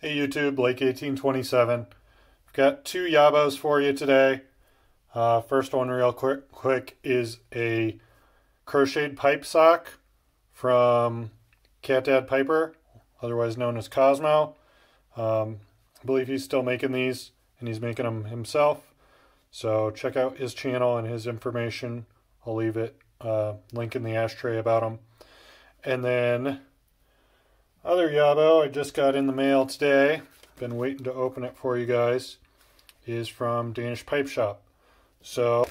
Hey YouTube, Blake1827. I've got two Yabos for you today. Uh, first one, real quick, quick, is a crocheted pipe sock from Cat Dad Piper, otherwise known as Cosmo. Um, I believe he's still making these, and he's making them himself. So check out his channel and his information. I'll leave it uh, link in the ashtray about him. And then other Yabo I just got in the mail today, been waiting to open it for you guys, is from Danish Pipe Shop. So,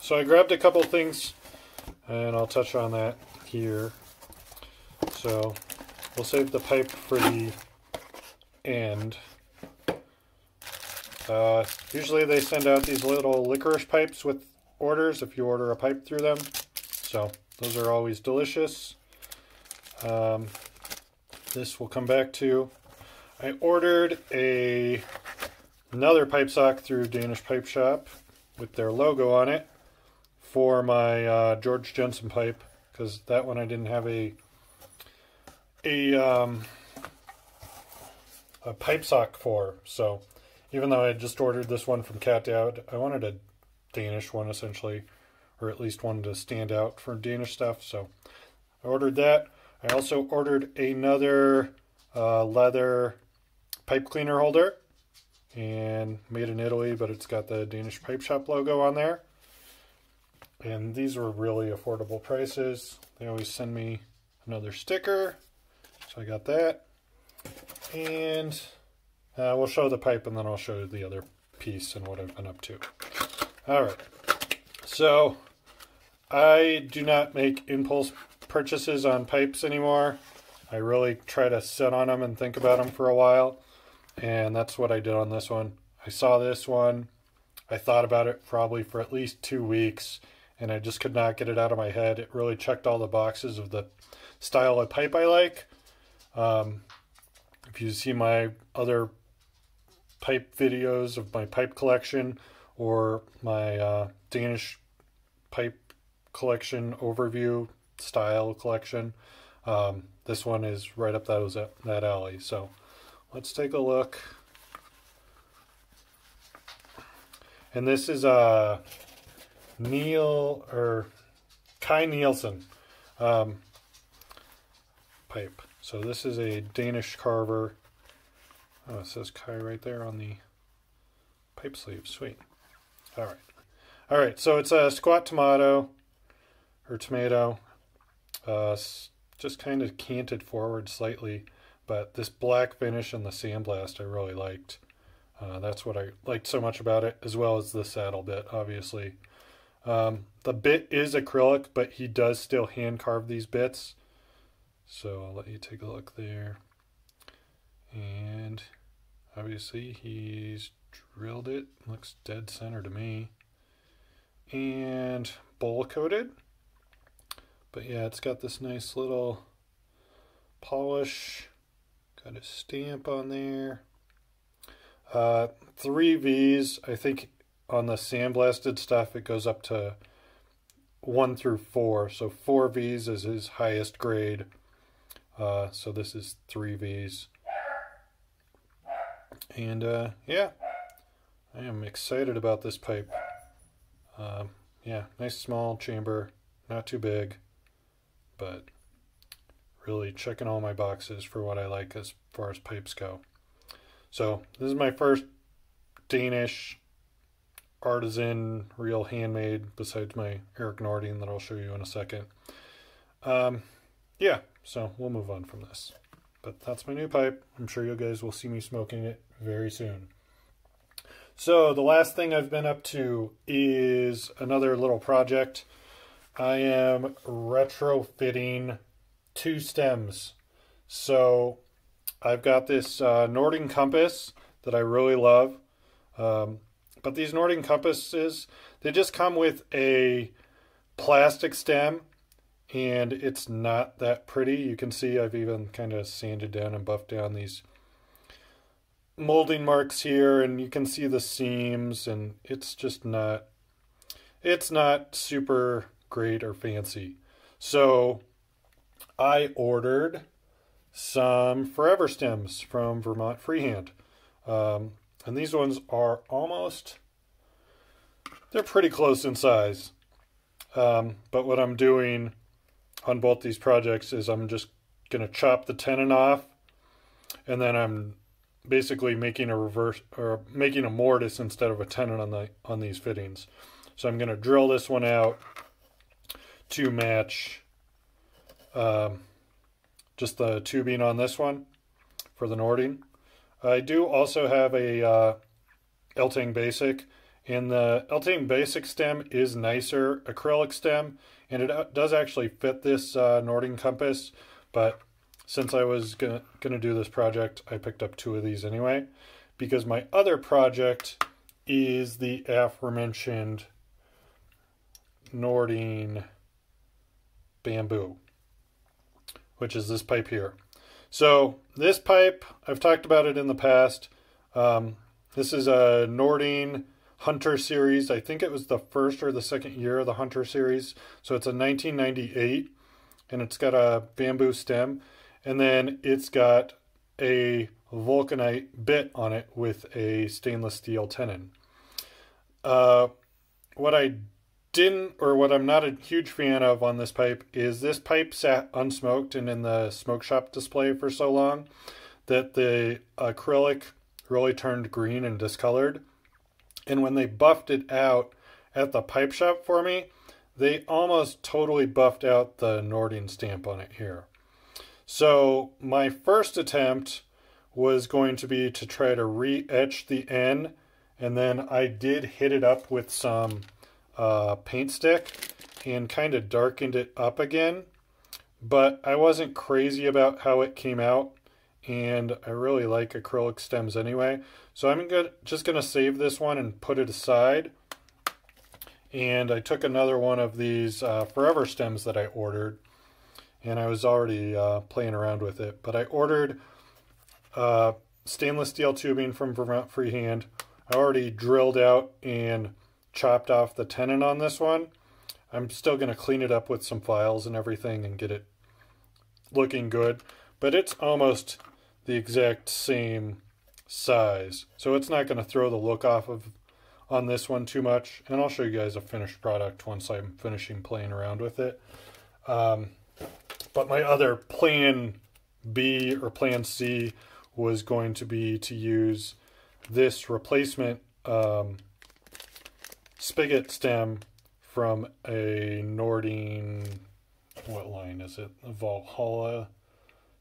so I grabbed a couple things, and I'll touch on that here. So, we'll save the pipe for the end. Uh, usually they send out these little licorice pipes with orders if you order a pipe through them. So, those are always delicious. Um, this will come back to. I ordered a another pipe sock through Danish Pipe Shop with their logo on it for my uh, George Jensen pipe because that one I didn't have a a um, a pipe sock for. So even though I just ordered this one from Cat Dad, I wanted a Danish one essentially, or at least one to stand out for Danish stuff. So I ordered that. I also ordered another uh, leather pipe cleaner holder and made in Italy, but it's got the Danish Pipe Shop logo on there. And these were really affordable prices. They always send me another sticker, so I got that. And uh, we'll show the pipe and then I'll show you the other piece and what I've been up to. All right, so I do not make impulse purchases on pipes anymore. I really try to sit on them and think about them for a while. And that's what I did on this one. I saw this one. I thought about it probably for at least two weeks and I just could not get it out of my head. It really checked all the boxes of the style of pipe I like. Um, if you see my other pipe videos of my pipe collection or my uh, Danish pipe collection overview style collection. Um, this one is right up those that alley. So let's take a look. And this is a uh, Neil or Kai Nielsen um, pipe. So this is a Danish carver. Oh, it says Kai right there on the pipe sleeve. Sweet. All right. All right. So it's a squat tomato or tomato uh, just kind of canted forward slightly. But this black finish and the sandblast I really liked. Uh, that's what I liked so much about it, as well as the saddle bit, obviously. Um, the bit is acrylic, but he does still hand carve these bits. So I'll let you take a look there. And obviously he's drilled it. Looks dead center to me. And bowl coated. But yeah, it's got this nice little polish. Got a stamp on there. Uh, three V's. I think on the sandblasted stuff it goes up to one through four. So four V's is his highest grade. Uh, so this is three V's. And uh, yeah, I am excited about this pipe. Um, yeah, nice small chamber, not too big but really checking all my boxes for what I like as far as pipes go. So this is my first Danish artisan, real handmade, besides my Erik Nording that I'll show you in a second. Um, yeah, so we'll move on from this. But that's my new pipe. I'm sure you guys will see me smoking it very soon. So the last thing I've been up to is another little project. I am retrofitting two stems. So I've got this uh, Nording compass that I really love. Um, but these Nording compasses, they just come with a plastic stem and it's not that pretty. You can see I've even kind of sanded down and buffed down these molding marks here and you can see the seams and it's just not it's not super great or fancy. So I ordered some Forever stems from Vermont Freehand. Um, and these ones are almost, they're pretty close in size. Um, but what I'm doing on both these projects is I'm just going to chop the tenon off and then I'm basically making a reverse or making a mortise instead of a tenon on the on these fittings. So I'm going to drill this one out to match um, just the tubing on this one for the Nording. I do also have a uh, Eltang Basic, and the Eltang Basic stem is nicer acrylic stem, and it uh, does actually fit this uh, Nording compass, but since I was gonna do this project, I picked up two of these anyway, because my other project is the aforementioned Nording bamboo, which is this pipe here. So this pipe, I've talked about it in the past. Um, this is a Nording Hunter series. I think it was the first or the second year of the Hunter series. So it's a 1998, and it's got a bamboo stem, and then it's got a vulcanite bit on it with a stainless steel tenon. Uh, what I didn't, or what I'm not a huge fan of on this pipe, is this pipe sat unsmoked and in the smoke shop display for so long that the acrylic really turned green and discolored. And when they buffed it out at the pipe shop for me, they almost totally buffed out the Nording stamp on it here. So my first attempt was going to be to try to re-etch the N, and then I did hit it up with some uh, paint stick and kind of darkened it up again. But I wasn't crazy about how it came out, and I really like acrylic stems anyway. So I'm gonna, just going to save this one and put it aside. And I took another one of these uh, Forever stems that I ordered, and I was already uh, playing around with it. But I ordered uh, stainless steel tubing from Vermont Freehand. I already drilled out and chopped off the tenon on this one. I'm still going to clean it up with some files and everything and get it looking good. But it's almost the exact same size. So it's not going to throw the look off of on this one too much. And I'll show you guys a finished product once I'm finishing playing around with it. Um, but my other plan B or plan C was going to be to use this replacement um, spigot stem from a Nording, what line is it? Valhalla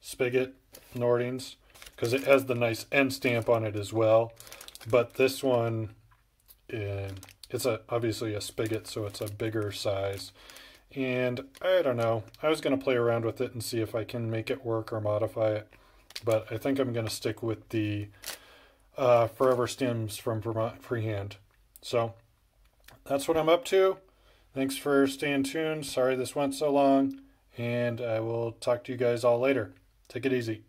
spigot Nordings, because it has the nice end stamp on it as well. But this one, uh, it's a obviously a spigot, so it's a bigger size. And I don't know, I was going to play around with it and see if I can make it work or modify it. But I think I'm going to stick with the uh, Forever Stems from Vermont Freehand. So that's what I'm up to. Thanks for staying tuned. Sorry this went so long, and I will talk to you guys all later. Take it easy.